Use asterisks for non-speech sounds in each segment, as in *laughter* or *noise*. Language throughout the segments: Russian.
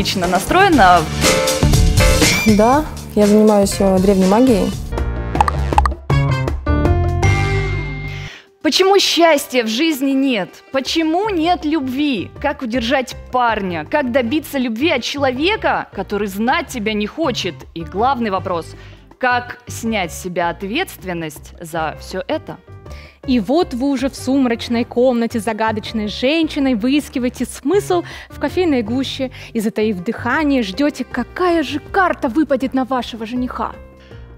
Скептично настроена. Да, я занимаюсь э, древней магией. Почему счастья в жизни нет? Почему нет любви? Как удержать парня? Как добиться любви от человека, который знать тебя не хочет? И главный вопрос – как снять с себя ответственность за все это? И вот вы уже в сумрачной комнате загадочной женщиной выискиваете смысл в кофейной гуще и, затаив дыхание, ждете, какая же карта выпадет на вашего жениха.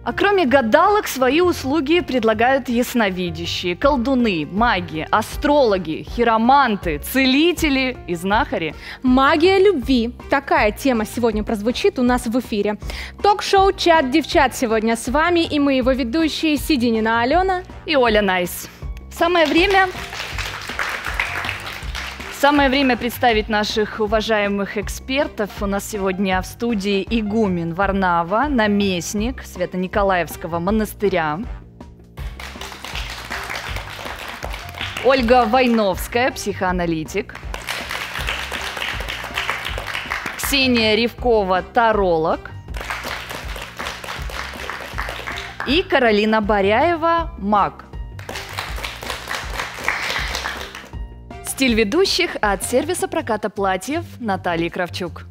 А кроме гадалок, свои услуги предлагают ясновидящие, колдуны, маги, астрологи, хироманты, целители и знахари. Магия любви. Такая тема сегодня прозвучит у нас в эфире. Ток-шоу «Чат девчат» сегодня с вами, и мы его ведущие Сидинина Алена и Оля Найс. Самое время Самое время представить наших уважаемых экспертов. У нас сегодня в студии игумен Варнава, наместник Свято-Николаевского монастыря. Ольга Войновская, психоаналитик. Ксения Ревкова, таролог. И Каролина Баряева, маг – Стиль ведущих от сервиса проката платьев Натальи Кравчук.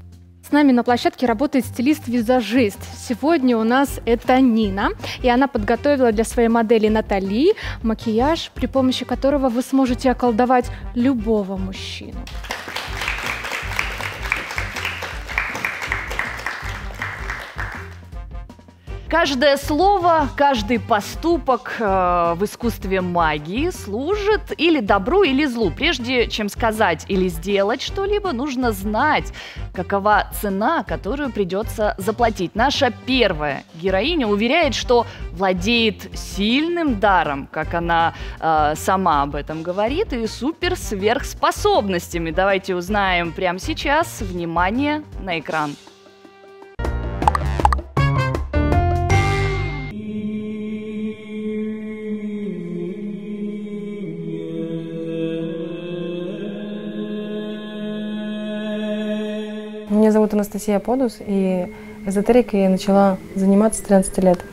С нами на площадке работает стилист-визажист. Сегодня у нас это Нина, и она подготовила для своей модели Натали макияж, при помощи которого вы сможете околдовать любого мужчину. Каждое слово, каждый поступок э, в искусстве магии служит или добру, или злу. Прежде чем сказать или сделать что-либо, нужно знать, какова цена, которую придется заплатить. Наша первая героиня уверяет, что владеет сильным даром, как она э, сама об этом говорит, и супер-сверхспособностями. Давайте узнаем прямо сейчас. Внимание на экран. Меня зовут Анастасия Подус, и эзотерикой я начала заниматься с 13 лет.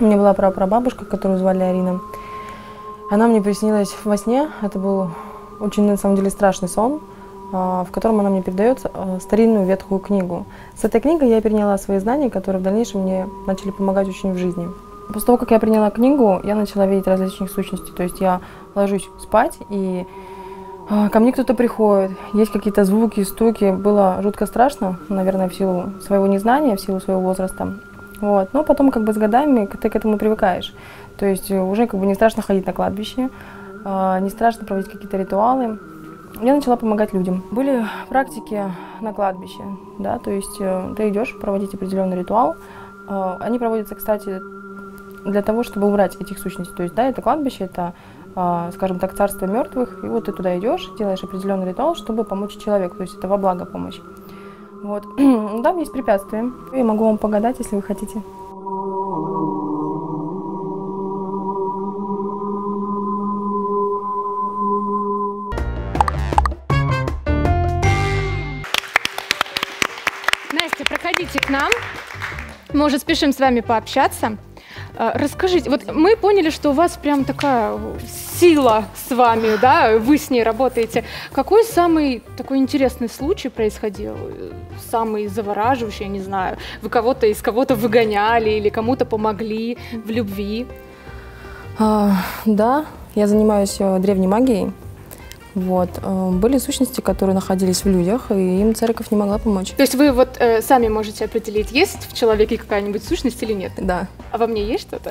У меня была прапрабабушка, которую звали Арина. Она мне приснилась во сне. Это был очень, на самом деле, страшный сон, а, в котором она мне передает а, старинную ветхую книгу. С этой книгой я переняла свои знания, которые в дальнейшем мне начали помогать очень в жизни. После того, как я приняла книгу, я начала видеть различных сущностей. То есть я ложусь спать, и ко мне кто-то приходит, есть какие-то звуки, стуки. Было жутко страшно, наверное, в силу своего незнания, в силу своего возраста. Вот. Но потом как бы с годами ты к этому привыкаешь. То есть уже как бы не страшно ходить на кладбище, а, не страшно проводить какие-то ритуалы. Я начала помогать людям. Были практики на кладбище, да, то есть э, ты идешь проводить определенный ритуал. А, они проводятся, кстати, для того, чтобы убрать этих сущностей. То есть, да, это кладбище, это а, скажем так, царство мертвых, и вот ты туда идешь, делаешь определенный ритуал, чтобы помочь человеку, то есть это во благо помощь. Вот. *clears throat* Там есть препятствия. Я могу вам погадать, если вы хотите. Настя, проходите к нам. Мы уже спешим с вами пообщаться. А, расскажите, вот мы поняли, что у вас прям такая сила с вами, да, вы с ней работаете. Какой самый такой интересный случай происходил? Самый завораживающий, я не знаю. Вы кого-то из кого-то выгоняли или кому-то помогли в любви? А, да, я занимаюсь э, древней магией. Вот. Э, были сущности, которые находились в людях, и им церковь не могла помочь. То есть вы вот э, сами можете определить, есть в человеке какая-нибудь сущность или нет? Да. А во мне есть что-то?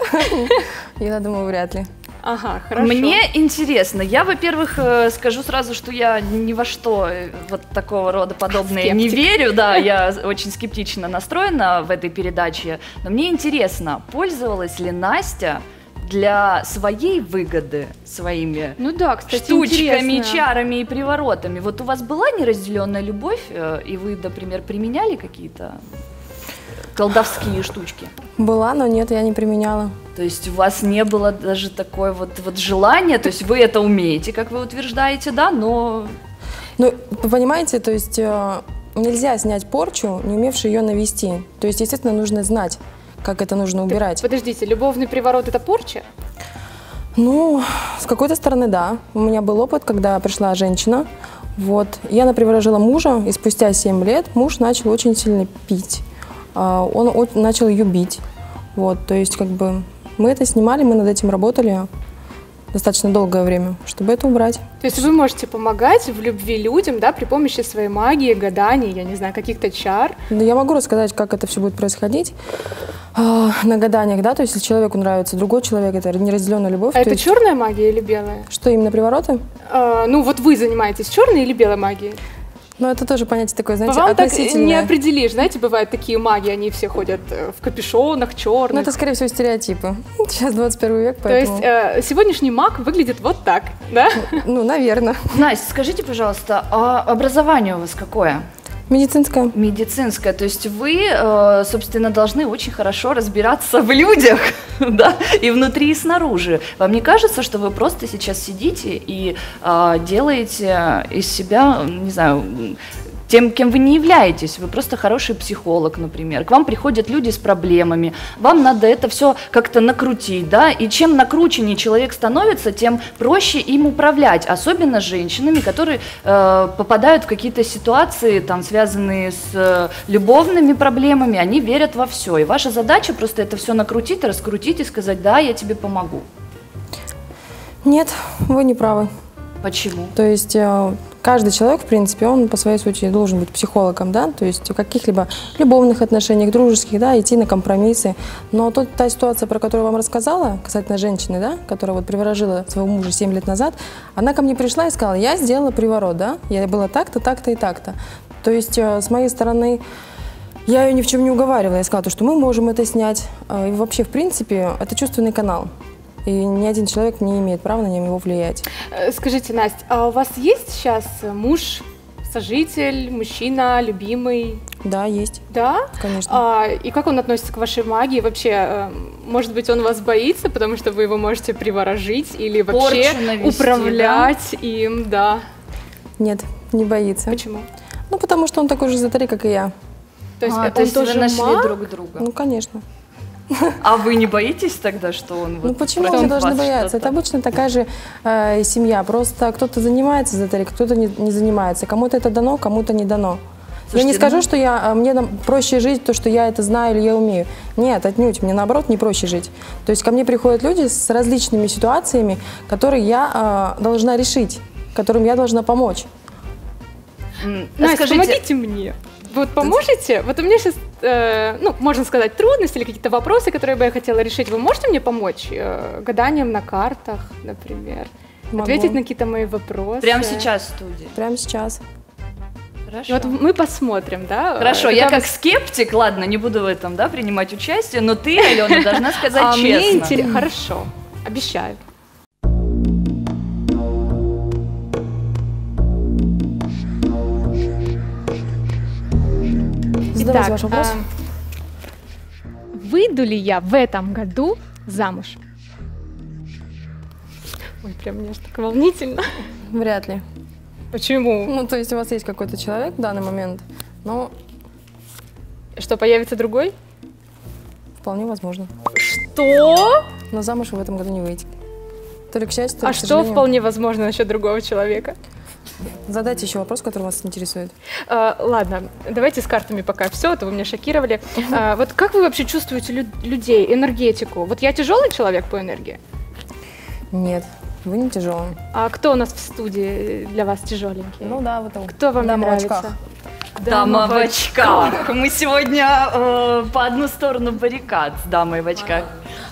*laughs* Я думаю, вряд ли. Ага, хорошо. Мне интересно. Я, во-первых, э, скажу сразу, что я ни во что э, вот такого рода подобное Скептик. не верю. Да, *laughs* я очень скептично настроена в этой передаче. Но мне интересно, пользовалась ли Настя для своей выгоды своими ну да, кстати, штучками, интересно. чарами и приворотами. Вот у вас была неразделенная любовь, э, и вы, например, применяли какие-то колдовские штучки? Была, но нет, я не применяла. То есть у вас не было даже такое вот, вот желание, то есть вы это умеете, как вы утверждаете, да, но... Ну, вы понимаете, то есть э, нельзя снять порчу, не умевший ее навести. То есть, естественно, нужно знать, как это нужно убирать. Подождите, любовный приворот это порча? Ну, с какой-то стороны, да. У меня был опыт, когда пришла женщина, вот, я она приворожила мужа, и спустя 7 лет муж начал очень сильно пить. А, Он начал ее бить. Вот, то есть, как бы, мы это снимали, мы над этим работали достаточно долгое время, чтобы это убрать. То есть вы можете помогать в любви людям, да, при помощи своей магии, гаданий, я не знаю, каких-то чар. Но я могу рассказать, как это все будет происходить а, на гаданиях, да, то есть, если человеку нравится другой человек, это неразделенная любовь. А то это есть- черная магия или белая? Что именно привороты? А, ну вот вы занимаетесь черной или белой магией? Ну, это тоже понятие такое, По знаете, вам так относительное. не определишь. Знаете, бывают такие маги, они все ходят э, в капюшонах черных. Ну, это, скорее всего, стереотипы. *laughs* Сейчас 21 век, То поэтому... есть э, сегодняшний маг выглядит вот так, да? Ну, наверное. Настя, скажите, пожалуйста, а образование у вас какое? Медицинская. Медицинское, то есть вы, э, собственно, должны очень хорошо разбираться в людях, *laughs* да, и внутри, и снаружи. Вам не кажется, что вы просто сейчас сидите и э, делаете из себя, не знаю, тем, кем вы не являетесь. Вы просто хороший психолог, например. К вам приходят люди с проблемами. Вам надо это все как-то накрутить, да. И чем накрученнее человек становится, тем проще им управлять. Особенно женщинами, которые э, попадают в какие-то ситуации, там, связанные с э, любовными проблемами. Они верят во все. И ваша задача просто это все накрутить, раскрутить и сказать, да, я тебе помогу. Нет, вы не правы. Почему? То есть э, каждый человек, в принципе, он по своей сути должен быть психологом, да, то есть в каких-либо любовных отношениях, дружеских, да, идти на компромиссы. Но тот, та ситуация, про которую я вам рассказала, касательно женщины, да, которая вот приворожила своего мужа 7 лет назад, она ко мне пришла и сказала, я сделала приворот, да, я была так-то, так-то и так-то. То есть э, с моей стороны я ее ни в чем не уговаривала. Я сказала, то, что мы можем это снять. Э, И вообще, в принципе, это чувственный канал. И ни один человек не имеет права на него влиять. Э, Скажите, Настя, а у вас есть сейчас муж, сожитель, мужчина, любимый? Да, есть, Да? конечно. А, и как он относится к вашей магии? Вообще, э, может быть, он вас боится, потому что вы его можете приворожить или вообще навести, управлять им, да? Нет, не боится. Почему? Ну, потому что он такой же эзотерик, как и я. То есть, А, э, то он есть вы тоже нашли маг? друг друга. Ну, конечно. А вы не боитесь тогда, что он Ну, вот почему против мы должны бояться? Это обычно такая же э, семья. Просто кто-то занимается эзотерикой, кто-то не, не занимается. Кому-то это дано, кому-то не дано. я Слушайте, не скажу, ну- что я, э, мне там проще жить, то, что я это знаю или я умею. Нет, отнюдь. Мне, наоборот, не проще жить. То есть ко мне приходят люди с различными ситуациями, которые я э, должна решить, которым я должна помочь. Настя, Скажите, помогите мне. Вы Вот поможете? Вот у меня сейчас, ну, можно сказать, трудности или какие-то вопросы, которые бы я хотела решить. Вы можете мне помочь э, гаданием на картах, например? Могу. Ответить на какие-то мои вопросы? прямо сейчас в студии. Прямо сейчас. И Хорошо. вот мы посмотрим, да? Хорошо, э, я как скептик, ладно, не буду в этом, да, принимать участие, но ты, Алена, должна сказать А мне честно. Хорошо, обещаю. Задавайте ваш вопрос. а, выйду ли я в этом году замуж? Ой, прям мне аж так волнительно. Вряд ли. Почему? Ну, то есть у вас есть какой-то человек в данный момент, но Что, появится другой? вполне возможно. Что? Но замуж вы в этом году не выйдете. То ли к счастью, то ли А к что вполне возможно насчет другого человека? Задайте еще вопрос, который вас интересует. А, ладно, давайте с картами пока все, это вы меня шокировали. А, вот как вы вообще чувствуете лю- людей, энергетику? Вот я тяжелый человек по энергии, Нет, вы не тяжелый. а кто у нас в студии для вас тяжеленький? Ну да, вот там. кто вам дама не нравится? очках. Дама в очках. Мы сегодня э, по одну сторону баррикад с дамой в очках.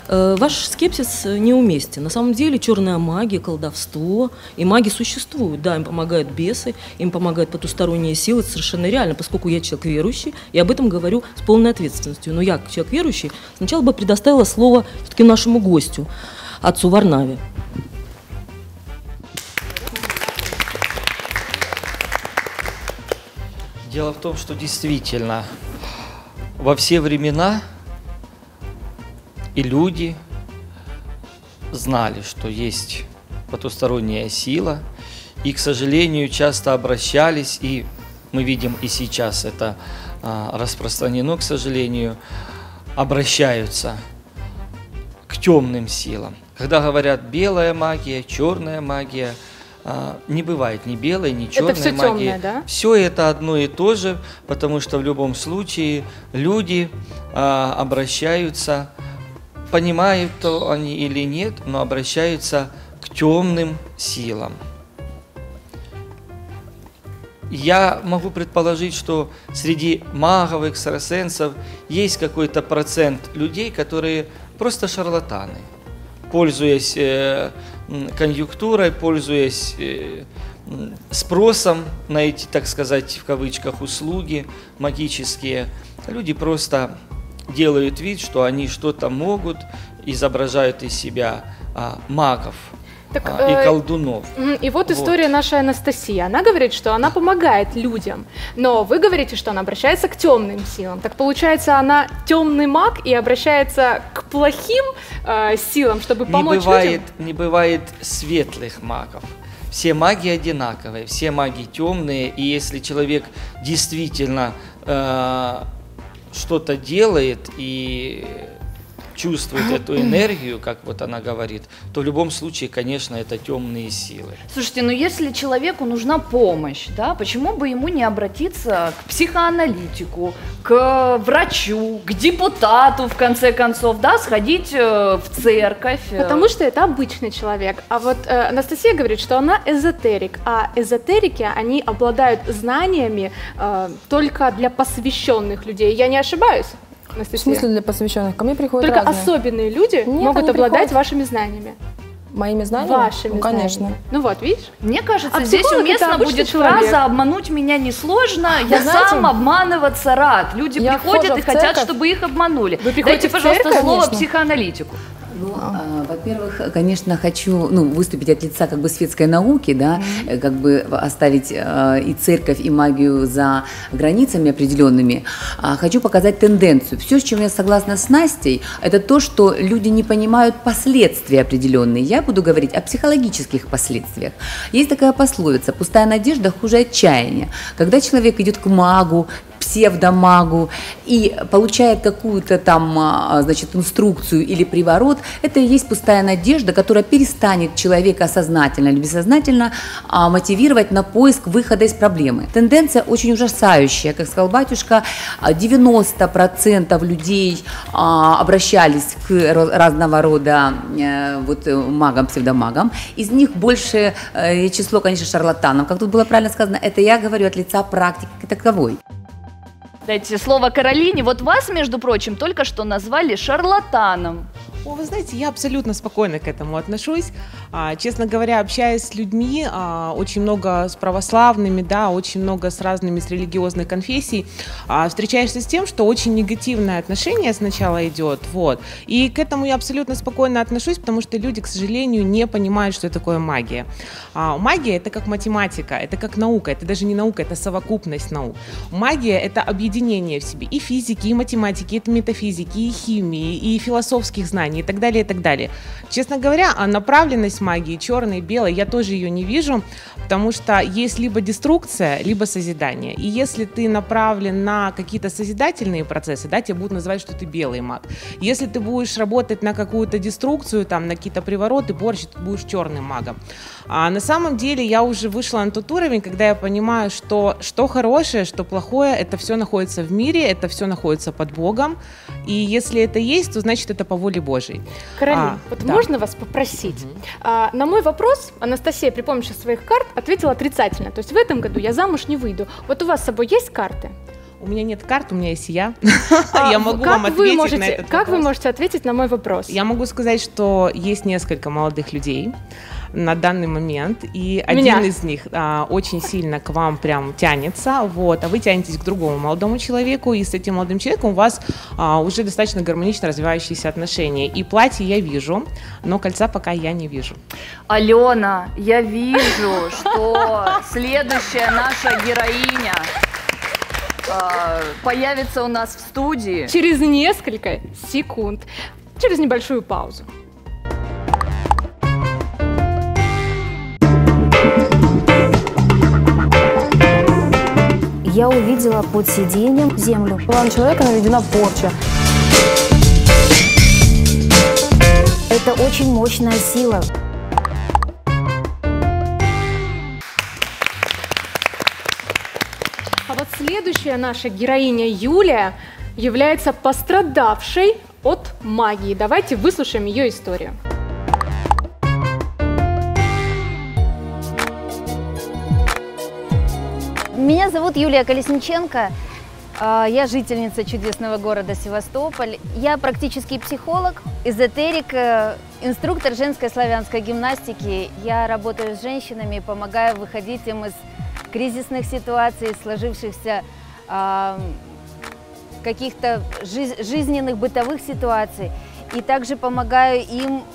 Э, Ваш скепсис э, неуместен. На самом деле черная магия, колдовство и маги существуют. Да, им помогают бесы, им помогают потусторонние силы. Это совершенно реально, поскольку я человек верующий, и об этом говорю с полной ответственностью. Но я, человек верующий, сначала бы предоставила слово все-таки нашему гостю, отцу Варнаве. Дело в том, что действительно во все времена и люди знали, что есть потусторонняя сила, и, к сожалению, часто обращались, и мы видим и сейчас это а, распространено, к сожалению, обращаются к темным силам. Когда говорят белая магия, черная магия, не бывает ни белой, ни черной это все магии. темное, да? Все это одно и то же, потому что в любом случае люди а, обращаются, понимают то они или нет, но обращаются к темным силам. Я могу предположить, что среди магов, экстрасенсов есть какой-то процент людей, которые просто шарлатаны, пользуясь э, конъюнктурой, пользуясь э, спросом на эти, так сказать, в кавычках, услуги магические. Люди просто делают вид, что они что-то могут, изображают из себя а, магов – так, а, и э, колдунов. И вот, вот история нашей Анастасии. Она говорит, что она помогает людям, но вы говорите, что она обращается к темным силам. Так получается, она темный маг и обращается плохим э, силам, чтобы помочь не бывает, людям? Не бывает светлых магов. Все маги одинаковые, все маги темные, и если человек действительно э, что-то делает и чувствует эту энергию, как вот она говорит, то в любом случае, конечно, это темные силы. Слушайте, ну если человеку нужна помощь, да, почему бы ему не обратиться к психоаналитику, к врачу, к депутату, в конце концов, да, сходить э, в церковь? Э? Потому что это обычный человек. А вот э, Анастасия говорит, что она эзотерик, а эзотерики, они обладают знаниями э, только для посвященных людей. Я не ошибаюсь? Анастасия? В смысле для посвященных? Ко мне приходят Только разные. особенные люди Нет, могут обладать приходят. вашими знаниями. Моими знаниями? Вашими ну, конечно. Знаниями. Ну вот, видишь? Мне кажется, а здесь уместно будет человек. фраза «обмануть меня несложно, я знаете, сам обманываться рад». Люди приходят и хотят, чтобы их обманули. Вы Дайте, пожалуйста, церковь? слово конечно. психоаналитику. Ну, а, во-первых, конечно, хочу ну, выступить от лица как бы светской науки, да, mm-hmm. как бы оставить э, и церковь, и магию за границами определенными. А, хочу показать тенденцию. Все, с чем я согласна с Настей, это то, что люди не понимают последствия определенные. Я буду говорить о психологических последствиях. Есть такая пословица «пустая надежда хуже отчаяния». Когда человек идет к магу, псевдомагу и получает какую-то там, а, значит, инструкцию или приворот, это и есть пустая надежда, которая перестанет человека сознательно или бессознательно а, мотивировать на поиск выхода из проблемы. Тенденция очень ужасающая. Как сказал батюшка, 90% людей а, обращались к разного рода э, вот, магам, псевдомагам. Из них большее э, число, конечно, шарлатанов. Как тут было правильно сказано, это я говорю от лица практики таковой. Дайте слово Каролине. Вот вас, между прочим, только что назвали шарлатаном. О, вы знаете, я абсолютно спокойно к этому отношусь. А, честно говоря, общаясь с людьми, а, очень много с православными, да, очень много с разными с религиозной конфессий, а, встречаешься с тем, что очень негативное отношение сначала идет, вот. И к этому я абсолютно спокойно отношусь, потому что люди, к сожалению, не понимают, что такое магия. А, магия это как математика, это как наука, это даже не наука, это совокупность наук. Магия это объединение в себе и физики, и математики, и метафизики, и химии, и философских знаний и так далее, и так далее. Честно говоря, а направленность магии черной, белой, я тоже ее не вижу, потому что есть либо деструкция, либо созидание. И если ты направлен на какие-то созидательные процессы, да, тебя будут называть, что ты белый маг. Если ты будешь работать на какую-то деструкцию, там, на какие-то привороты, борщ, ты будешь черным магом. А на самом деле я уже вышла на тот уровень, когда я понимаю, что что хорошее, что плохое, это все находится в мире, это все находится под Богом. И если это есть, то значит это по воле Божьей. Каролин, а, вот да. можно вас попросить? Угу. А, на мой вопрос Анастасия при помощи своих карт ответила отрицательно. То есть в этом году я замуж не выйду. Вот у вас с собой есть карты? У меня нет карт, у меня есть я. А, *laughs* я могу вам ответить можете, на этот Как вы можете ответить на мой вопрос? Я могу сказать, что есть несколько молодых людей, на данный момент, и Меня. один из них а, очень сильно к вам прям тянется, вот, а вы тянетесь к другому молодому человеку, и с этим молодым человеком у вас а, уже достаточно гармонично развивающиеся отношения. И платье я вижу, но кольца пока я не вижу. Алена, я вижу, что следующая наша героиня а, появится у нас в студии. Через несколько секунд. Через небольшую паузу. Я увидела под сиденьем землю. Была на человека наведена порча. Это очень мощная сила. А вот следующая наша героиня Юлия является пострадавшей от магии. Давайте выслушаем ее историю. Меня зовут Юлия Колесниченко. А, Я жительница чудесного города Севастополь. Я практический психолог, эзотерик, э, инструктор женской славянской гимнастики. Я работаю с женщинами, помогаю выходить им из кризисных ситуаций, сложившихся а, каких-то жиз- жизненных бытовых ситуаций. И также помогаю им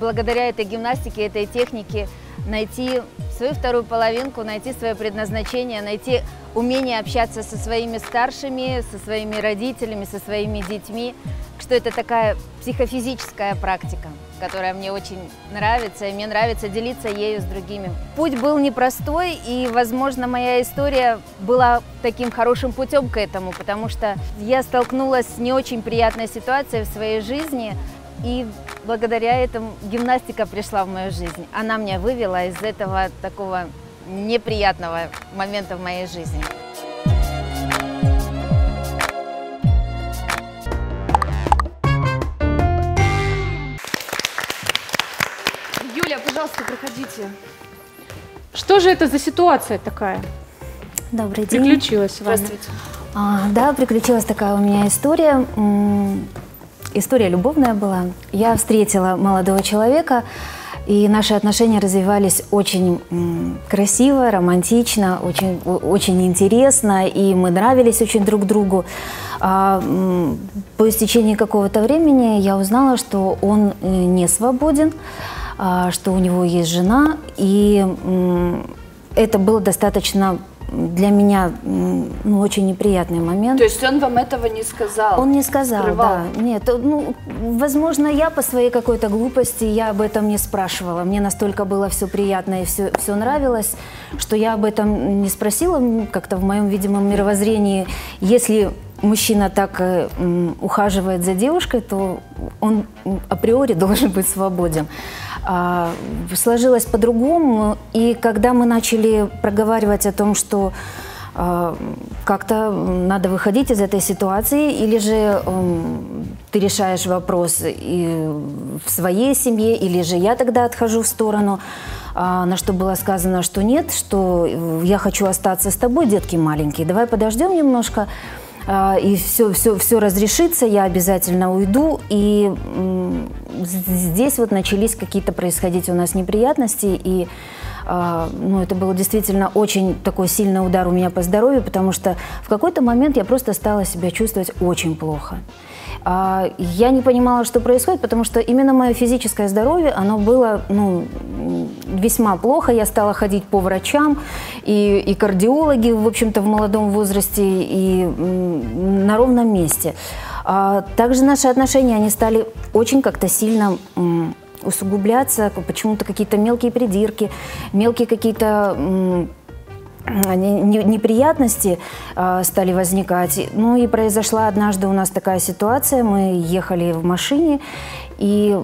благодаря этой гимнастике, этой технике найти свою вторую половинку, найти свое предназначение, найти умение общаться со своими старшими, со своими родителями, со своими детьми. Что это такая психофизическая практика, которая мне очень нравится, и мне нравится делиться ею с другими. Путь был непростой, и, возможно, моя история была таким хорошим путем к этому, потому что я столкнулась с не очень приятной ситуацией в своей жизни, и благодаря этому гимнастика пришла в мою жизнь. Она меня вывела из этого такого неприятного момента в моей жизни. Юля, пожалуйста, проходите. Что же это за ситуация такая? Добрый день. Приключилась с вами? Здравствуйте. А, да, приключилась такая у меня история. История любовная была. Я встретила молодого человека, и наши отношения развивались очень красиво, романтично, очень, очень интересно, и мы нравились очень друг другу. А, по истечении какого-то времени я узнала, что он э, не свободен, а, что у него есть жена, и это было достаточно для меня ну, очень неприятный момент. То есть он вам этого не сказал? Он не сказал, Скрывал? да. Нет, ну, возможно, я по своей какой-то глупости, я об этом не спрашивала. Мне настолько было все приятно и все, все нравилось, что я об этом не спросила. Как-то в моем видимом мировоззрении, если мужчина так э, ухаживает за девушкой, то он априори *laughs* должен быть свободен. А, сложилось по-другому, и когда мы начали проговаривать о том, что а, как-то надо выходить из этой ситуации, или же м, ты решаешь вопрос и в своей семье, или же я тогда отхожу в сторону, а, на что было сказано, что нет, что я хочу остаться с тобой, детки маленькие, давай подождем немножко, и все, все, все разрешится, я обязательно уйду. И здесь вот начались какие-то происходить у нас неприятности, и а, ну, это был действительно очень такой сильный удар у меня по здоровью, потому что в какой-то момент я просто стала себя чувствовать очень плохо. А, Я не понимала, что происходит, потому что именно мое физическое здоровье, оно было ну, весьма плохо. Я стала ходить по врачам, и, и кардиологи, в общем-то, в молодом возрасте, и на ровном месте. А Также наши отношения, они стали очень как-то сильно усугубляться, почему-то какие-то мелкие придирки, мелкие какие-то неприятности а, стали возникать. Ну и произошла однажды у нас такая ситуация. Мы ехали в машине и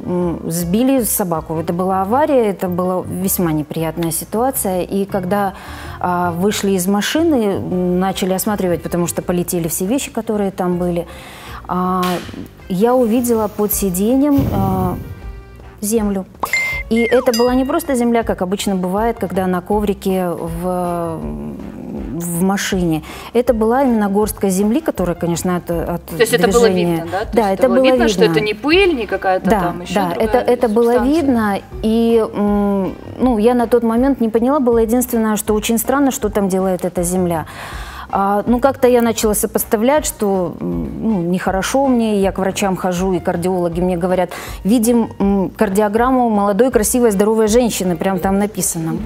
сбили собаку. Это была авария, это была весьма неприятная ситуация. И когда а, вышли из машины, начали осматривать, потому что полетели все вещи, которые там были, а, я увидела под сиденьем землю. И это была не просто земля, как обычно бывает, когда на коврике в, в машине. Это была именно горстка земли, которая, конечно, от, от То есть это было движения- видно, да? То Да, есть это было видно, видно. что это не пыль, не какая-то Да, там еще да, это, это было видно. И ну, я на тот момент не поняла, было единственное, что очень странно, что там делает эта земля. А, ну, как-то я начала сопоставлять, что ну, нехорошо мне, я к врачам хожу, и кардиологи мне говорят, видим кардиограмму молодой, красивой, здоровой женщины, прям там написано.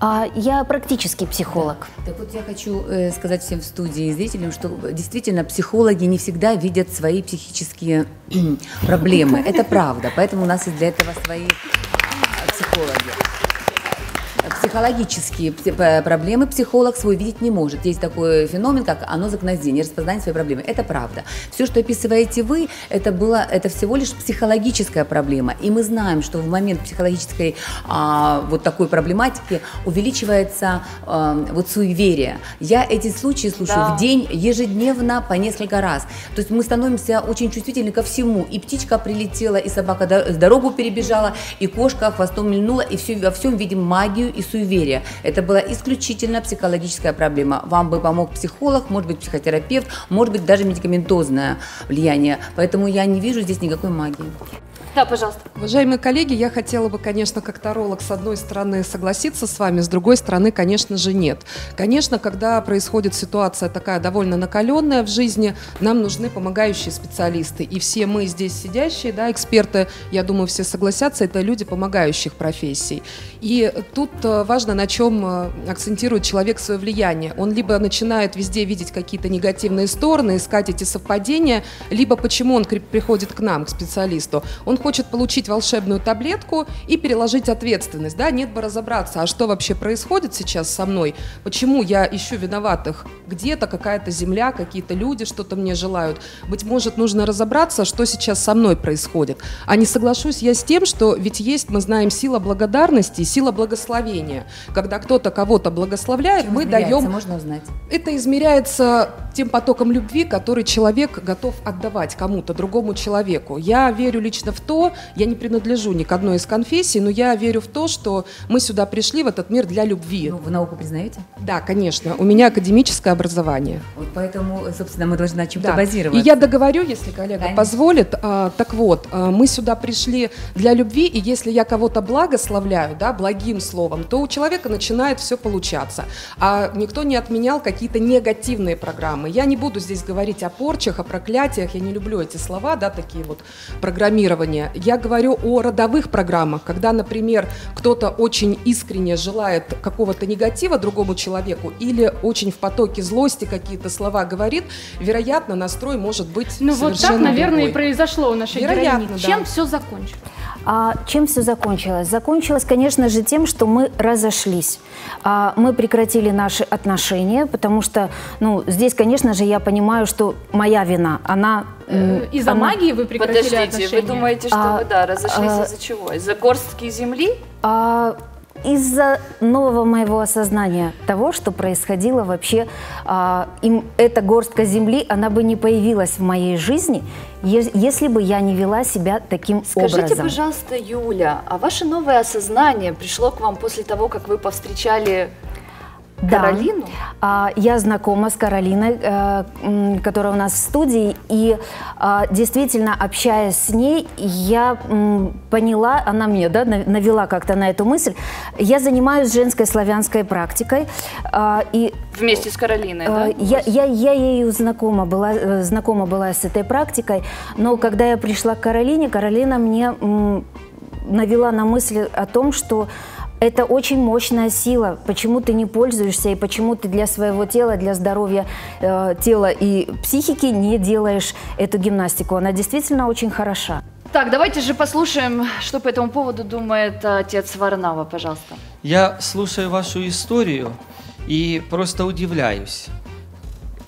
А я практический психолог. Так вот я хочу э, сказать всем в студии и зрителям, что действительно психологи не всегда видят свои психические *clears throat* проблемы. Это правда. Поэтому у нас есть для этого свои э, психологи. Психологические проблемы психолог свой видеть не может. Есть такой феномен, как анозагнозин, распознание своей проблемы. Это правда. Все, что описываете вы, это было, это всего лишь психологическая проблема. И мы знаем, что в момент психологической а, вот такой проблематики увеличивается а, вот суеверие. Я эти случаи слушаю Да. в день ежедневно по несколько раз. То есть мы становимся очень чувствительны ко всему. И птичка прилетела, и собака до- дорогу перебежала, и кошка хвостом мельнула, и все, во всем видим магию и суеверие. Это была исключительно психологическая проблема. Вам бы помог психолог, может быть, психотерапевт, может быть, даже медикаментозное влияние. Поэтому я не вижу здесь никакой магии. Да, пожалуйста. Уважаемые коллеги, я хотела бы, конечно, как таролог, с одной стороны, согласиться с вами, с другой стороны, конечно же, нет. Конечно, когда происходит ситуация такая довольно накаленная в жизни, нам нужны помогающие специалисты. И все мы здесь сидящие, да, эксперты, я думаю, все согласятся, это люди помогающих профессий. И тут э, важно, на чем э, акцентирует человек свое влияние. Он либо начинает везде видеть какие-то негативные стороны, искать эти совпадения, либо почему он приходит к нам, к специалисту. Он хочет получить волшебную таблетку и переложить ответственность. Да? Нет бы разобраться, а что вообще происходит сейчас со мной, почему я ищу виноватых. Где-то какая-то земля, какие-то люди что-то мне желают. Быть может, нужно разобраться, что сейчас со мной происходит. А не соглашусь я с тем, что ведь есть, мы знаем, сила благодарности и сила благословения. Когда кто-то кого-то благословляет, Чем мы даем можно узнать. это измеряется тем потоком любви, который человек готов отдавать кому-то, другому человеку. Я верю лично в то, я не принадлежу ни к одной из конфессий, но я верю в то, что мы сюда пришли в этот мир для любви. Ну, вы науку признаете? Да, конечно. У меня академическое образование. Вот поэтому, собственно, мы должны на чем-то Да. базироваться. И я договорю, если коллега Конечно. позволит. А, так вот, а, мы сюда пришли для любви, и если я кого-то благословляю, да, благим словом, то у человека начинает все получаться. А никто не отменял какие-то негативные программы. Я не буду здесь говорить о порчах, о проклятиях, я не люблю эти слова, да, такие вот программирования. Я говорю о родовых программах, когда, например, кто-то очень искренне желает какого-то негатива другому человеку или очень в потоке злости какие-то слова говорит, вероятно, настрой может быть Ну вот так, наверное, и другой. произошло у нашей Вероятно, героини. да. Чем все закончилось? А чем все закончилось? Закончилось, конечно же, тем, что мы разошлись. А, мы прекратили наши отношения, потому что, ну, здесь, конечно же, я понимаю, что моя вина, она... Э, Из-за она- магии вы прекратили Подождите, отношения? вы думаете, что А, вы, да, разошлись а, из-за чего? Из-за горстки земли? А, из-за нового моего осознания того, что происходило вообще, а, им эта горстка земли, она бы не появилась в моей жизни, если бы я не вела себя таким Скажите, образом. пожалуйста, Юля, а ваше новое осознание пришло к вам после того, как вы повстречали. Каролину? А, Я знакома с Каролиной, э, которая у нас в студии, и а, действительно, общаясь с ней, я поняла, она мне да, нав- навела как-то на эту мысль. Я занимаюсь женской славянской практикой, а, и Вместе с Каролиной, да? Э, Я, я, я ею знакома была, э, знакома была с этой практикой, но когда я пришла к Каролине, Каролина мне навела на мысль о том, что это очень мощная сила. Почему ты не пользуешься и почему ты для своего тела, для здоровья э, тела и психики не делаешь эту гимнастику? Она действительно очень хороша. Так, давайте же послушаем, что по этому поводу думает э, отец Варнава, пожалуйста. Я слушаю вашу историю и просто удивляюсь.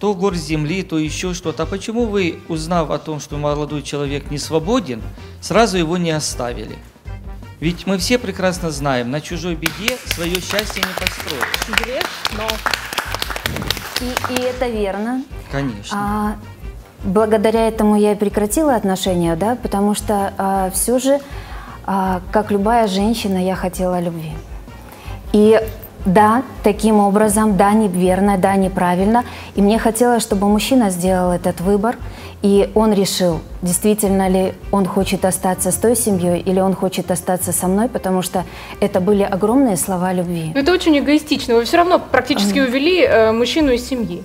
То горсть земли, то еще что-то. А почему вы, узнав о том, что молодой человек не свободен, сразу его не оставили? Ведь мы все прекрасно знаем, на чужой беде свое счастье не построишь. И, и это верно. Конечно. А, благодаря этому я и прекратила отношения, да, потому что все же, а, как любая женщина, я хотела любви. И да, таким образом, да, неверно, да, неправильно. И мне хотелось, чтобы мужчина сделал этот выбор, и он решил, действительно ли он хочет остаться с той семьей или он хочет остаться со мной, потому что это были огромные слова любви. Ну, это очень эгоистично. Вы все равно практически увели э, мужчину из семьи.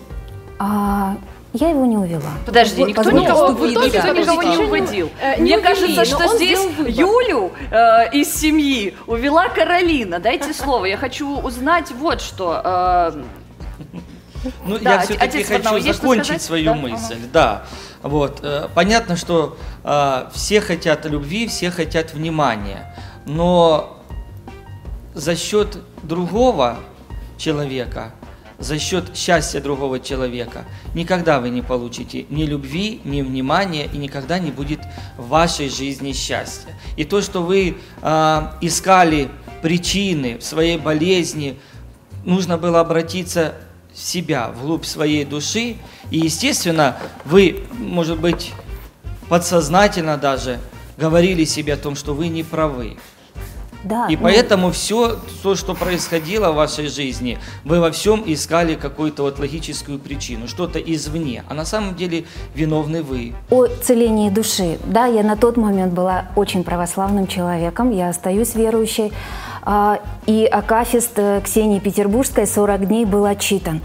А, Я его не увела. Подожди, никто позвольте, никого, вы никто видите. никого не уводил. Э, не Мне увели, кажется, что здесь. Юлю э, из семьи увела Каролина. Дайте слово. Я хочу узнать вот что. э, Ну, Да, я все-таки хочу что закончить свою Да? мысль. Да. Вот. э, Понятно, что э, все хотят любви, все хотят внимания. Но за счет другого человека, за счет счастья другого человека, никогда вы не получите ни любви, ни внимания, и никогда не будет в вашей жизни счастья. И то, что вы э, искали причины в своей болезни, нужно было обратиться в себя, вглубь своей души. И, естественно, вы, может быть, подсознательно даже говорили себе о том, что вы не правы. Да. И ну, поэтому все то, что происходило в вашей жизни, вы во всем искали какую-то вот логическую причину, что-то извне. А на самом деле виновны вы. О целении души. Да, я на тот момент была очень православным человеком, я остаюсь верующей. А, И Акафист э, Ксении Петербургской 40 дней был отчитан.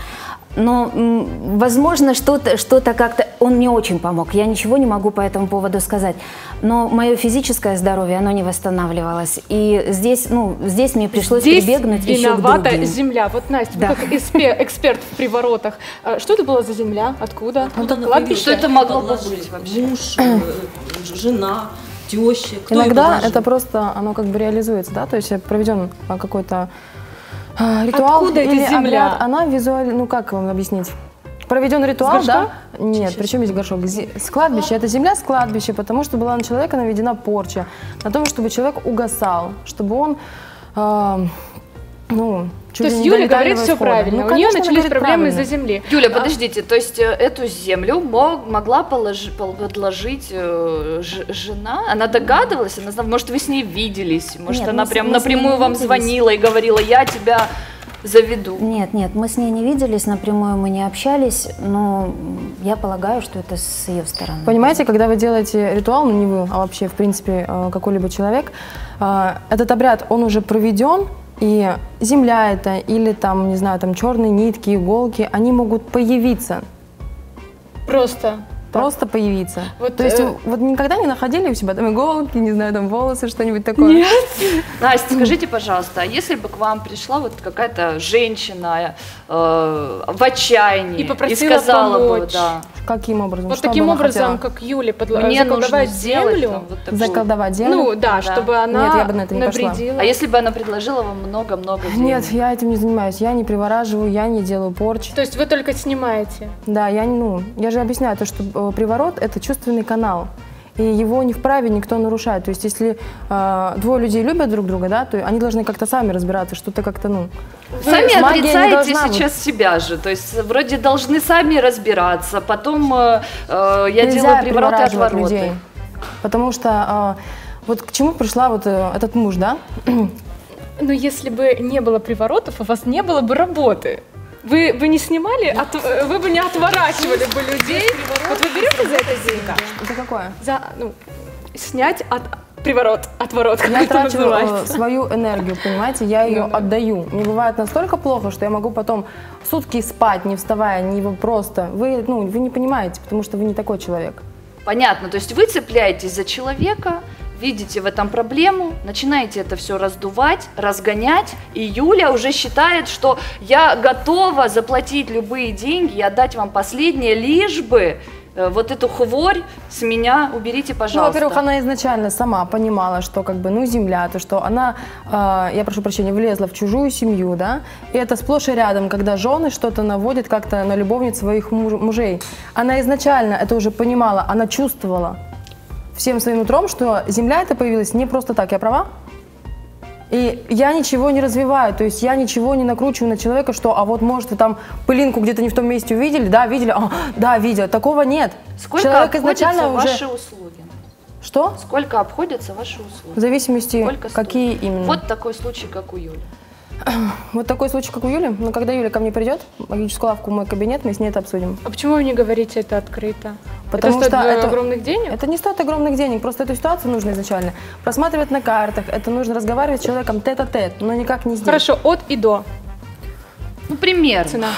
Но, возможно, что-то что как-то... Он мне очень помог. Я ничего не могу по этому поводу сказать. Но мое физическое здоровье, оно не восстанавливалось. И здесь, ну, здесь мне пришлось Здесь прибегнуть еще к виновата другим. земля. Вот, Настя, Да. вы как экспе- эксперт в приворотах. А Что это было за земля? Откуда? Откуда Кладбище? появилась? Что это могло быть вообще? Муж, э, *clears throat* жена, теща. Кто Иногда это просто, оно как бы реализуется, да, то есть проведен а, какой-то ритуал Откуда эта или земля? обряд, она визуально, ну как вам объяснить? Проведен ритуал, да? Нет, причем здесь горшок? С кладбища. Это земля с кладбища, потому что была на человека наведена порча. На том, чтобы человек угасал, чтобы он, а, ну, чуть ли есть Юля говорит все правильно. Ну, У нее конечно, начались проблемы из-за земли. Юля, А, подождите, то есть э, эту землю мог, могла положи- пол- подложить э, ж- жена? Она догадывалась? Она знала, может, вы с ней виделись? Может, Нет, она прям напрямую вам виделись. звонила и говорила, я тебя заведу? Нет, нет, мы с ней не виделись, напрямую мы не общались, но я полагаю, что это с ее стороны. Понимаете, когда вы делаете ритуал, ну не вы, а вообще, в принципе, э, какой-либо человек, этот обряд, он уже проведен, и земля это, или там, не знаю, там черные нитки, иголки, они могут появиться, Просто. просто появиться. Вот, То есть э, вы вот никогда не находили у себя там иголки, не знаю, там волосы, что-нибудь такое? *laughs* Настя, скажите, пожалуйста, а если бы к вам пришла вот какая-то женщина э, в отчаянии И попросила сказала бы, помочь. да, Каким образом? Вот Что таким образом, хотела? как Юля, подла- мне заколдовать землю. там вот такую. Заколдовать землю? Ну да, Да. чтобы она Нет, я бы на это не пошла. навредила. А если бы она предложила вам много-много денег? Нет, я этим не занимаюсь, я не привораживаю, я не делаю порчи. То есть вы только снимаете. Да, я, не- ну, я же объясняю, то, что э, приворот – это чувственный канал. И его не вправе никто нарушать. То есть, если э, двое людей любят друг друга, да, то они должны как-то сами разбираться, что-то как-то, ну... Сами не отрицаете сейчас себя же, то есть вроде должны сами разбираться, потом э, э, я Нельзя делаю привороты и привораживать отвороты. людей. Потому что э, вот к чему пришла вот э, этот муж, да? Но если бы не было приворотов, у вас не было бы работы. Вы бы не снимали, от- э, вы бы не отворачивали бы людей. Вот вы берете за это деньги? Это какое? За, ну, снять от приворот, отворот, как Я это трачу э, называется. свою энергию, понимаете, я ее отдаю. Мне бывает настолько плохо, что я могу потом сутки спать, не вставая, не вы просто. Вы, ну, вы не понимаете, потому что вы не такой человек. Понятно, то есть вы цепляетесь за человека, видите в этом проблему, начинаете это все раздувать, разгонять, и Юля уже считает, что я готова заплатить любые деньги и отдать вам последнее, лишь бы э, вот эту хворь с меня уберите, Ну, пожалуйста. во-первых, она изначально сама понимала, что как бы, ну, земля, то, что она, э, я прошу прощения, влезла в чужую семью, да, и это сплошь и рядом, когда жены что-то наводят как-то на любовниц своих муж- мужей. Она изначально это уже понимала, она чувствовала всем своим утром, что земля это появилась не просто так, я права? И я ничего не развиваю, то есть я ничего не накручиваю на человека, что, а вот может вы там пылинку где-то не в том месте увидели, да, видели, а, да, видел, такого нет. Сколько Человек изначально уже... ваши услуги? Что? Сколько обходятся ваши услуги? В зависимости, Сколько стоит? какие именно. Вот такой случай, как у Юли. *clears throat* Вот такой случай, как у Юли. Но когда Юля ко мне придет, магическую лавку, в мой кабинет, мы с ней это обсудим. А почему вы не говорите это открыто? Потому это стоит что это- огромных денег? Это не стоит огромных денег, просто эту ситуацию нужно изначально просматривать на картах, это нужно разговаривать с человеком тет-а-тет, но никак не здесь. Хорошо, от и до Ну, примерно. цена.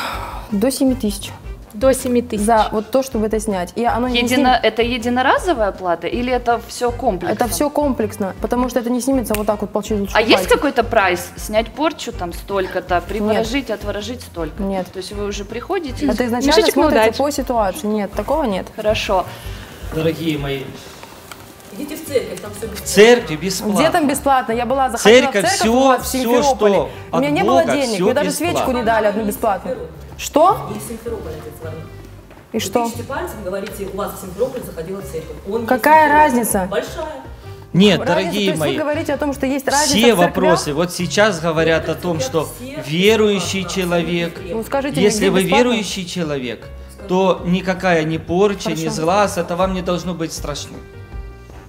До 7 тысяч. До 7 тысяч. за вот то, чтобы это снять. И оно не Едино- Это единоразовая плата или это все комплексно? Это все комплексно, потому что это не снимется вот так вот получилось. А есть какой-то прайс? Снять порчу там столько-то, Нет. приворожить, отворожить столько? Нет. То есть вы уже приходите? Это изначально Мешочек на смотрится удачу. по ситуации. Нет, такого нет. Хорошо. Дорогие мои, Идите в церковь, там все в церкви бесплатно. Где там бесплатно? Я была, заходила Церковь, в церковь всё- у вас в Симферополе. что У меня не было денег, мне даже свечку бесплатно. не дали одну бесплатную. Что? И Симферополь отец Варнак. И что? Тычете пальцем, говорите, у вас в Симферополь заходила церковь. Он Какая разница? Большая. Нет, Разница, то дорогие есть мои, вы говорите о том, что есть разница все вопросы, вот сейчас говорят о том, что верующий человек, Ну, скажите если вы верующий человек, то никакая ни порча, ни Хорошо. зглаз, это вам не должно быть страшно.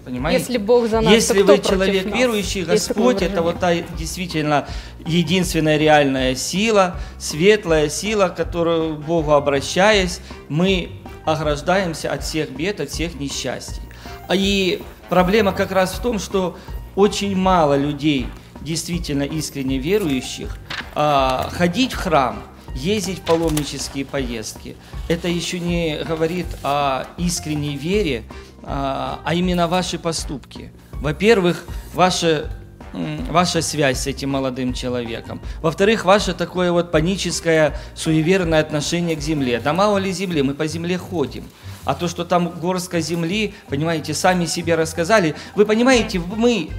Понимаете? Если Бог за нас, Если то кто вы человек нас? верующий, Господь это вот та действительно единственная реальная сила, светлая сила, к которой к Богу обращаясь, мы ограждаемся от всех бед, от всех несчастий. А И проблема как раз в том, что очень мало людей, действительно искренне верующих, а, ходить в храм, ездить в паломнические поездки, это еще не говорит о искренней вере, а а именно ваши поступки. Во-первых, ваша, ваша связь с этим молодым человеком. Во-вторых, ваше такое вот паническое, суеверное отношение к земле. Да мало ли земли, мы по земле ходим. А то, что там горстка земли, понимаете, сами себе рассказали. Вы понимаете, мы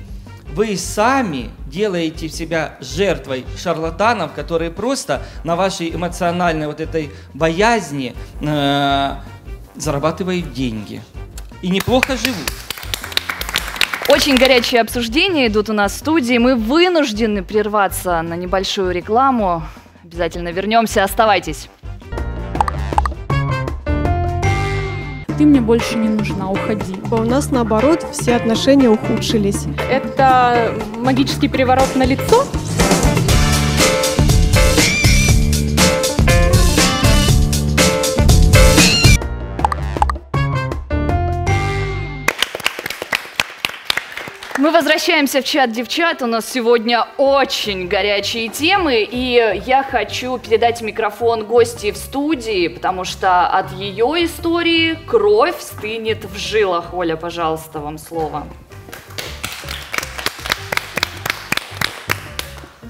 вы сами делаете себя жертвой шарлатанов, которые просто на вашей эмоциональной вот этой боязни э, зарабатывают деньги. И неплохо живут. Очень горячие обсуждения идут у нас в студии. Мы вынуждены прерваться на небольшую рекламу. Обязательно вернемся. Оставайтесь. Ты мне больше не нужна, уходи. У нас наоборот все отношения ухудшились. Это магический переворот на лицо? Мы возвращаемся в чат девчат. У нас сегодня очень горячие темы, и я хочу передать микрофон гости в студии, потому что от ее истории кровь стынет в жилах. Оля, пожалуйста, вам слово.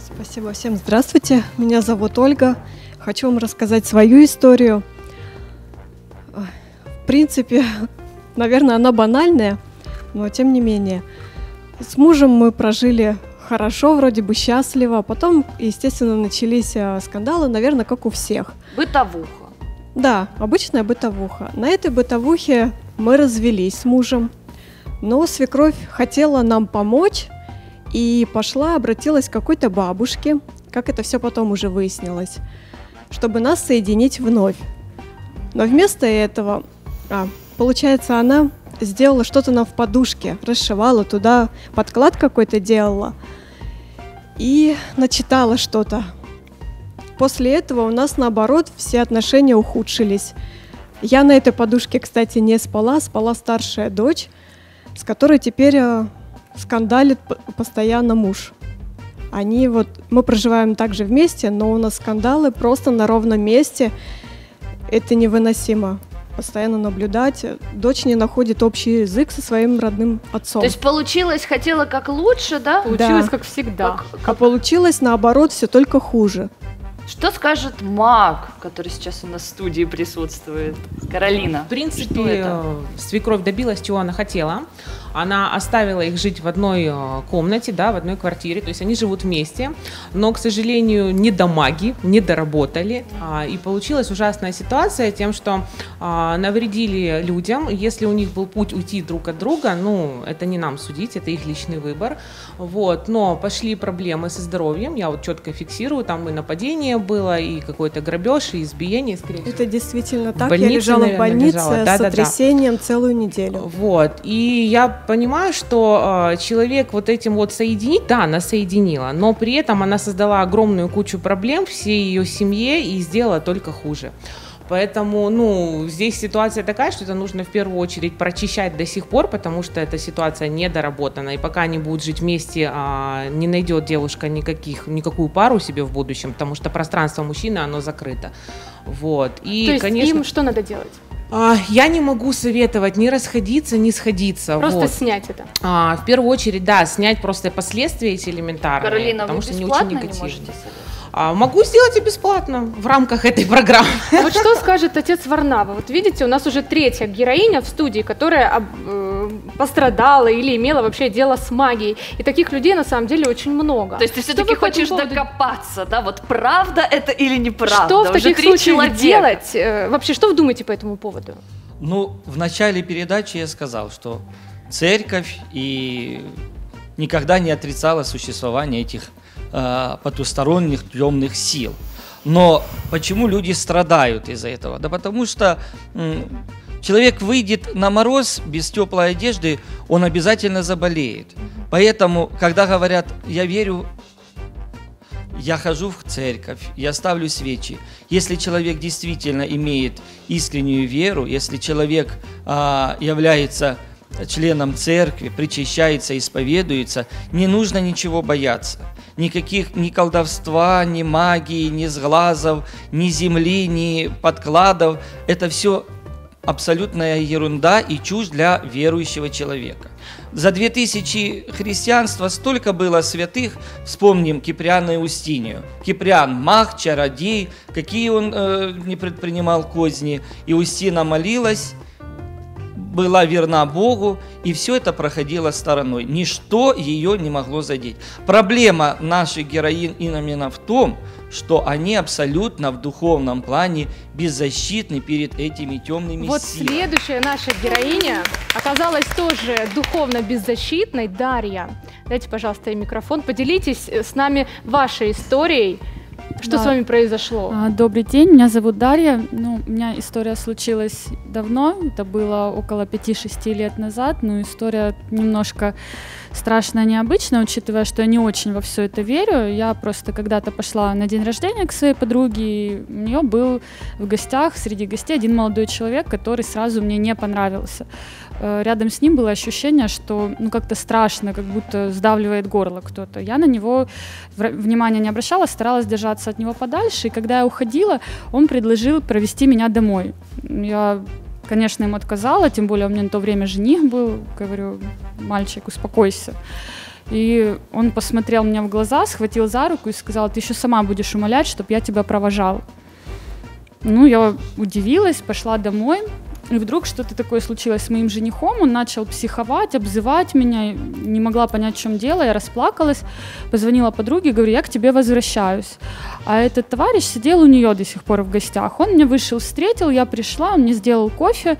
Спасибо всем. Здравствуйте. Меня зовут Ольга. Хочу вам рассказать свою историю. В принципе, *laughs* наверное, она банальная, но тем не менее. С мужем мы прожили хорошо, вроде бы счастливо. Потом, естественно, начались а, скандалы, наверное, как у всех. Бытовуха. Да, обычная бытовуха. На этой бытовухе мы развелись с мужем, но свекровь хотела нам помочь и пошла, обратилась к какой-то бабушке, как это все потом уже выяснилось, чтобы нас соединить вновь. Но вместо этого, а, получается, она сделала что-то нам в подушке, расшивала туда, подклад какой-то делала и начитала что-то. После этого у нас, наоборот, все отношения ухудшились. Я на этой подушке, кстати, не спала, спала старшая дочь, с которой теперь э, скандалит постоянно муж. Они вот, мы проживаем также вместе, но у нас скандалы просто на ровном месте. Это невыносимо. Постоянно наблюдать. Дочь не находит общий язык со своим родным отцом. То есть получилось, хотела как лучше, да? Получилось, Да. как всегда. Как- А получилось наоборот все только хуже. Что скажет маг, который сейчас у нас в студии присутствует? Каролина. В принципе, э, свекровь добилась, чего она хотела. Она оставила их жить в одной э, комнате, да, в одной квартире, то есть они живут вместе, но, к сожалению, не до маги, не доработали, а, и получилась ужасная ситуация тем, что а, навредили людям, если у них был путь уйти друг от друга, ну, это не нам судить, это их личный выбор, вот, но пошли проблемы со здоровьем, я вот четко фиксирую, там и нападение было, и какой-то грабеж, и избиение, скорее всего. Это действительно так. больнице, я лежала в наверное, больнице лежала. с Да-да-да. сотрясением целую неделю. Вот. И я понимаю, что э, человек вот этим вот соединить, да, она соединила, но при этом она создала огромную кучу проблем всей ее семье и сделала только хуже. Поэтому, ну, здесь ситуация такая, что это нужно в первую очередь прочищать до сих пор, потому что эта ситуация недоработана. И пока они будут жить вместе, а, не найдет девушка никаких, никакую пару себе в будущем, потому что пространство мужчины, оно закрыто. Вот. И, То есть конечно, им что надо делать? А, я не могу советовать ни расходиться, ни сходиться. Просто вот. снять это. А, в первую очередь, да, снять просто последствия эти элементарные, Каролина, потому вы что бесплатно очень не негативные. можете советовать? А, могу сделать и бесплатно в рамках этой программы. А Вот что скажет отец Варнава? Вот видите, у нас уже третья героиня в студии, которая э, пострадала или имела вообще дело с магией. И таких людей на самом деле очень много. То есть ты все-таки хочешь поводу- докопаться, да? Вот правда это или неправда? Что в Уже таких случаях человека. делать? Э, Вообще, что вы думаете по этому поводу? Ну, в начале передачи я сказал, что церковь и никогда не отрицала существование этих э, потусторонних темных сил. Но почему люди страдают из-за этого? Да потому что человек выйдет на мороз без теплой одежды, он обязательно заболеет. Поэтому, когда говорят, я верю я хожу в церковь, я ставлю свечи. Если человек действительно имеет искреннюю веру, если человек а, является членом церкви, причащается, исповедуется, не нужно ничего бояться. Никаких ни колдовства, ни магии, ни сглазов, ни земли, ни подкладов. Это все абсолютная ерунда и чушь для верующего человека. За 2000 христианства столько было святых, вспомним Киприана и Устинию. Киприан – маг, чародей, какие он э, не предпринимал козни. И Устина молилась, была верна Богу, и все это проходило стороной. Ничто ее не могло задеть. Проблема наших героинь именно в том, что они абсолютно в духовном плане беззащитны перед этими темными Вот силами. следующая наша героиня оказалась тоже духовно беззащитной. Дарья, дайте, пожалуйста, микрофон. Поделитесь с нами вашей историей. Что Да. с вами произошло? А, Добрый день, меня зовут Дарья. Ну, у меня история случилась давно, это было около 5-6 лет назад, но история немножко страшная, необычная, учитывая, что я не очень во все это верю. Я просто когда-то пошла на день рождения к своей подруге, и у нее был в гостях, среди гостей один молодой человек, который сразу мне не понравился. Э, Рядом с ним было ощущение, что ну как-то страшно, как будто сдавливает горло кто-то. Я на него внимания не обращала, старалась держаться от него подальше. И когда я уходила, он предложил провести меня домой. Я, конечно, ему отказала, тем более у меня на то время жених был. Говорю, мальчик, успокойся. И он посмотрел мне в глаза, схватил за руку и сказал, ты еще сама будешь умолять, чтобы я тебя провожал. Ну, я удивилась, пошла домой, и вдруг что-то такое случилось с моим женихом, он начал психовать, обзывать меня, не могла понять, в чем дело, я расплакалась, позвонила подруге, говорю, я к тебе возвращаюсь. А этот товарищ сидел у нее до сих пор в гостях, он меня вышел, встретил, я пришла, он мне сделал кофе,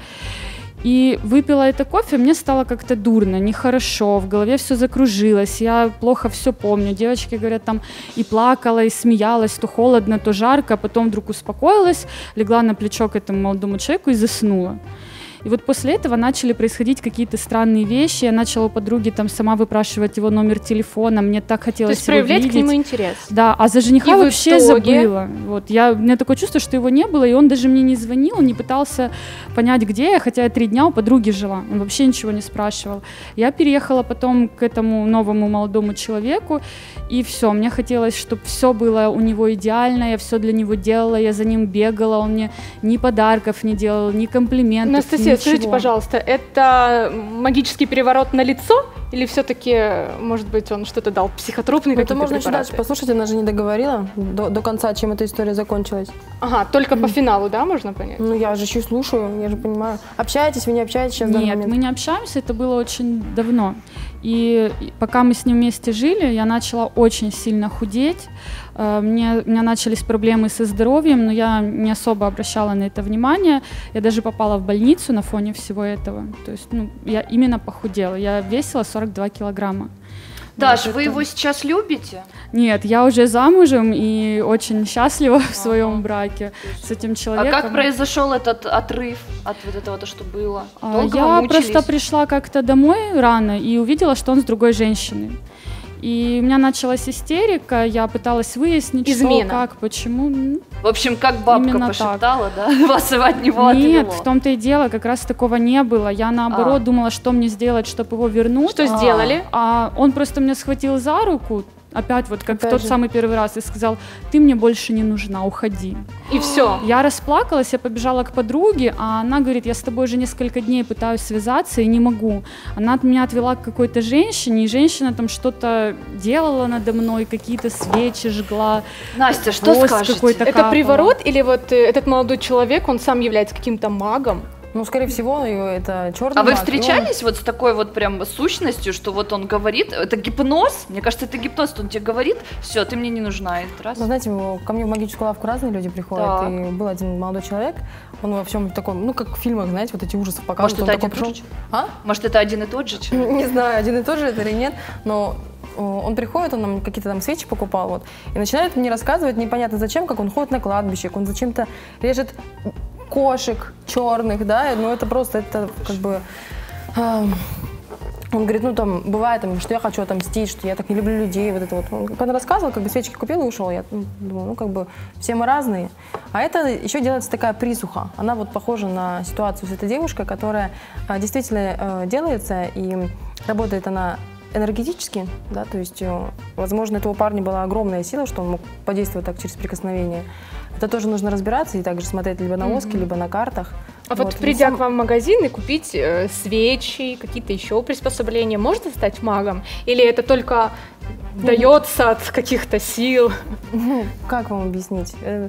и выпила это кофе, мне стало как-то дурно, нехорошо, в голове все закружилось, я плохо все помню. Девочки говорят, там и плакала, и смеялась, то холодно, то жарко, а потом вдруг успокоилась, легла на плечо к этому молодому человеку и заснула. И вот после этого начали происходить какие-то странные вещи. Я начала у подруги там сама выпрашивать его номер телефона. Мне так То хотелось есть его проявлять к видеть. нему интерес. Да, а за жениха И вообще забыла. Вот, я, у меня такое чувство, что его не было, и он даже мне не звонил, не пытался понять, где я, хотя я три дня у подруги жила. Он вообще ничего не спрашивал. Я переехала потом к этому новому молодому человеку, и все, мне хотелось, чтобы все было у него идеально, я все для него делала, я за ним бегала, он мне ни подарков не делал, ни комплиментов, Анастасия, ничего. скажите, пожалуйста, это магический переворот на лицо? Или все-таки, может быть, он что-то дал психотропные Ну, Это какие-то можно еще дальше послушать, она же не договорила до, до конца, чем эта история закончилась. Ага, только по финалу, да, можно понять? Ну, я же еще слушаю, я же понимаю. Общаетесь, вы не общаетесь сейчас в данный Нет, момент? мы не общаемся, это было очень давно. И пока мы с ним вместе жили, я начала очень сильно худеть. Э, Мне, у меня начались проблемы со здоровьем, но я не особо обращала на это внимание. Я даже попала в больницу на фоне всего этого. То есть, ну, я именно похудела. Я весила 42 килограмма. Даш, Вот вы это- его сейчас любите? Нет, я уже замужем и очень счастлива в своем браке с этим А человеком. как произошел этот отрыв от вот этого, то, что было? А, Долго Я просто пришла как-то домой рано и увидела, что он с другой женщиной. И у меня началась истерика, я пыталась выяснить, Измена. что, как, почему. В общем, как бабка Именно так. пошептала, да, вас от него Нет, отвело. в том-то и дело, как раз такого не было. Я наоборот А. думала, что мне сделать, чтобы его вернуть. Что А, сделали? А он просто меня схватил за руку, опять вот как Опять в тот же. самый первый раз, и сказал, ты мне больше не нужна, уходи. И все. Я расплакалась, я побежала к подруге, а она говорит, я с тобой уже несколько дней пытаюсь связаться и не могу. Она от меня отвела к какой-то женщине, и женщина там что-то делала надо мной, какие-то свечи жгла. Настя, что какой-то Это капала. приворот или вот э, этот молодой человек, он сам является каким-то магом? Ну, скорее всего, это черный А вы и он- встречались вот с такой вот прям сущностью, что вот он говорит, это гипноз? Мне кажется, это гипноз, он тебе говорит, все, ты мне не нужна, и раз. Вы знаете, его- ко мне в магическую лавку разные люди приходят. Так. И был один молодой человек, он во всем таком, ну, как в фильмах, знаете, вот эти ужасы Может, показывают. это он один и тот же? А? Может, это один и тот же *laughs* человек? Не знаю, один и тот же это или нет, но он приходит, он нам какие-то там свечи покупал, вот, и начинает мне рассказывать непонятно зачем, как он ходит на кладбище, как он зачем-то режет кошек черных, да, ну это просто, это как бы... а, он говорит, ну там, бывает, там, что я хочу отомстить, что я так не люблю людей, вот это вот. Он, рассказывал, как бы свечки купил и ушел, я думаю, ну как бы все мы разные. А это еще делается такая присуха. Она вот похожа на ситуацию с этой девушкой, которая а, действительно э, делается, и работает она энергетически, да, то есть, э, возможно, этого парня была огромная сила, что он мог подействовать так через прикосновение. Это тоже нужно разбираться и также смотреть либо на воске, либо на картах. А вот, и придя сам- к вам в магазин и купить э, свечи, какие-то еще приспособления, можно стать магом? Или это только дается от каких-то сил? Ну, как вам объяснить? Э,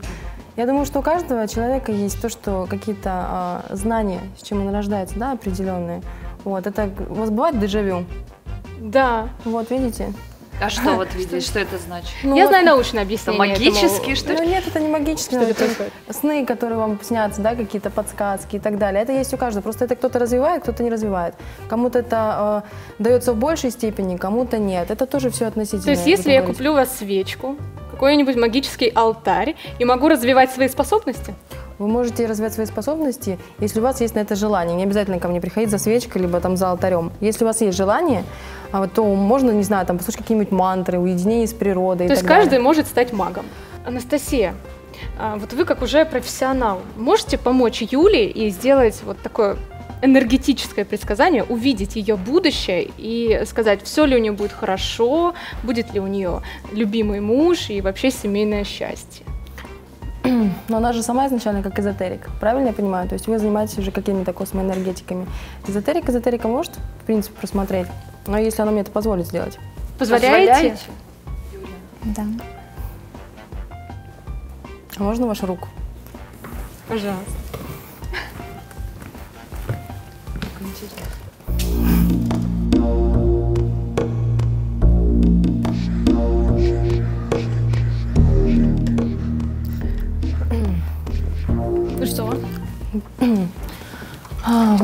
Я думаю, что у каждого человека есть то, что какие-то а, знания, с чем он рождается, да, определенные. Вот, это у вас бывает дежавю? Да. Вот, видите? А что вот *laughs* видишь, что это значит? Ну, Я знаю научное объяснение. магический, этому. что Ну ли? нет, это не магически. Что это происходит? сны, которые вам снятся, да, какие-то подсказки и так далее. Это есть у каждого. Просто это кто-то развивает, кто-то не развивает. Кому-то это э, дается в большей степени, кому-то нет. Это тоже все относительно. То есть, если я говорить. куплю у вас свечку, какой-нибудь магический алтарь, и могу развивать свои способности? Вы можете развивать свои способности, если у вас есть на это желание. Не обязательно ко мне приходить за свечкой, либо там за алтарем. Если у вас есть желание, а то можно, не знаю, там послушать какие-нибудь мантры, уединение с природой. То есть так далее. каждый может стать магом. Анастасия, а, вот вы как уже профессионал, можете помочь Юле и сделать вот такое энергетическое предсказание, увидеть ее будущее и сказать, все ли у нее будет хорошо, будет ли у нее любимый муж и вообще семейное счастье. Но она же сама изначально как эзотерик, правильно я понимаю? То есть вы занимаетесь уже какими-то космоэнергетиками. Эзотерик эзотерика может, в принципе, просмотреть, но если она мне это позволит сделать. Позволяете? Да. А можно вашу руку? Пожалуйста.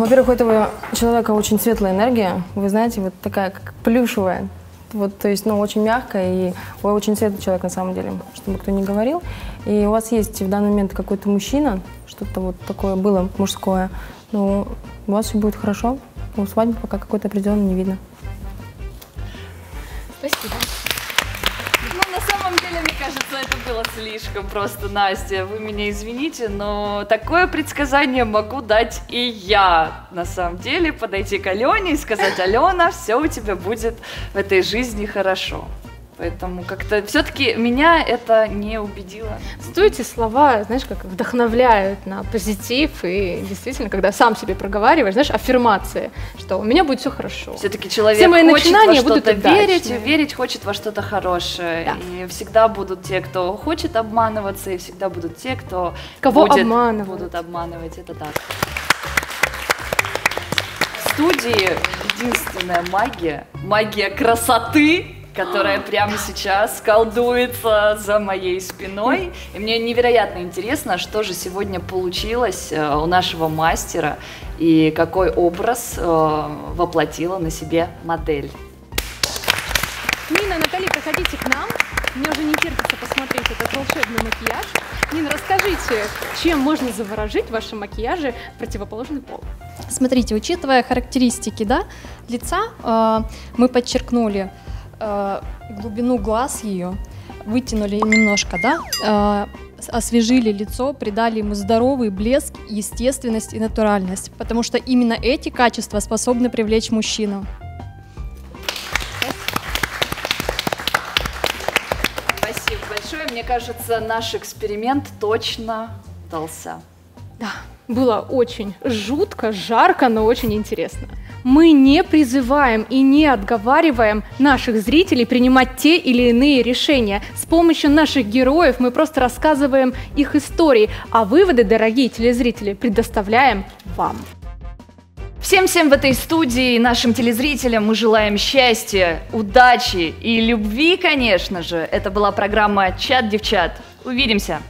Во-первых, у этого человека очень светлая энергия. Вы знаете, вот такая как плюшевая. Вот, то есть, ну, очень мягкая, и вы очень светлый человек на самом деле, чтобы кто не говорил. И у вас есть в данный момент какой-то мужчина, что-то вот такое было мужское. Ну, у вас все будет хорошо. Ну, свадьбы пока какой-то определенно не видно. Было слишком просто, Настя. Вы меня извините, но такое предсказание могу дать и я. На самом деле, подойти к Алене и сказать, Алена, все у тебя будет в этой жизни хорошо. Поэтому как-то все-таки меня это не убедило. Стоит эти слова, знаешь, как вдохновляют на позитив, и действительно, когда сам себе проговариваешь, знаешь, аффирмации, что у меня будет все хорошо. Все-таки человек Все мои хочет во начинания будут что-то верить, удачные. верить хочет во что-то хорошее. Да. И всегда будут те, кто хочет обманываться, и всегда будут те, кто Кого будет- обманывают. будут обманывать. Это так. В студии единственная магия, магия красоты, которая прямо сейчас колдуется за моей спиной. И мне невероятно интересно, что же сегодня получилось э, у нашего мастера и какой образ э, воплотила на себе модель. Нина, Натали, проходите к нам. Мне уже не терпится посмотреть этот волшебный макияж. Нина, расскажите, чем можно заворожить в вашем макияже противоположный пол? Смотрите, учитывая характеристики да, лица, э, мы подчеркнули э, глубину глаз ее, вытянули немножко, да, э, освежили лицо, придали ему здоровый блеск, естественность и натуральность, потому что именно эти качества способны привлечь мужчину. Спасибо большое. Мне кажется, наш эксперимент точно дался. Да, было очень жутко, жарко, но очень интересно. Мы не призываем и не отговариваем наших зрителей принимать те или иные решения. С помощью наших героев мы просто рассказываем их истории, а выводы, дорогие телезрители, предоставляем вам. Всем-всем в этой студии нашим телезрителям мы желаем счастья, удачи и любви, конечно же. Это была программа «Чат девчат». Увидимся!